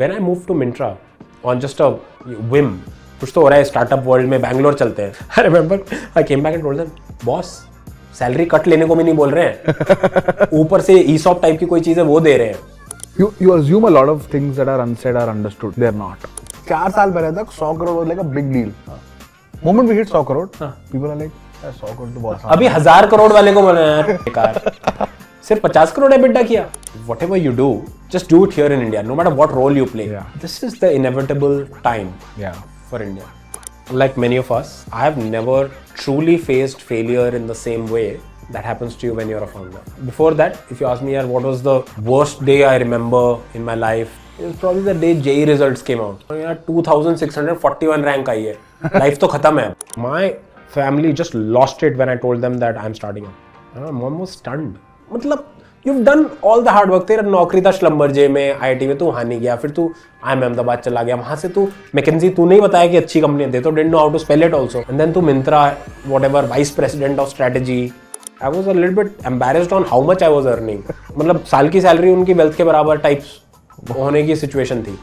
When I moved to Mintra on just a whim, कुछ तो हो रहा है स्टार्टअप वर्ल्ड में बैंगलोर चलते हैं। I remember I came back and told boss salary cut लेने को भी नहीं बोल रहे हैं। ऊपर से ईसॉप टाइप की कोई चीज़ है वो दे रहे हैं। You you assume a lot of things that are unsaid are understood. They're not. चार साल पहले तक 100 crore was like a big deal. Moment we hit 100 crore, people are like, "यार, 100 करोड़ तो बहुत अभी हज़ार करोड़ वाले को बोला यार बेकार। सिर्फ़ पचास करोड़ एबिटा किया। Whatever you do just do it here in India no matter what role you play Yeah. This is the inevitable time Yeah. for India. Like many of us, I have never truly faced failure in the same way that happens to you when you're a founder. Before that, if you ask me, yaar, what was the worst day I remember in my life? It was probably the day JE results came out. और यार 2641 rank आई है. Life तो खत्म है. My family just lost it when I told them that I'm starting up. Uh, mom was stunned. मतलब you've done all the hard work तेरा नौकरी था श्लम्बर जे में आईआईटी में, तू वहाँ नहीं गया, फिर तू आई एम अहमदाबाद चला गया। वहाँ से तू मैकेजी तू नहीं बताया कि अच्छी कंपनी दे तो didn't know out spell it also and then to Myntra whatever vice president of strategy I was a lit bit embarrassed on how much I was earning मतलब साल की सैलरी उनकी वेल्थ के बराबर टाइप्स होने की सिचुएशन थी।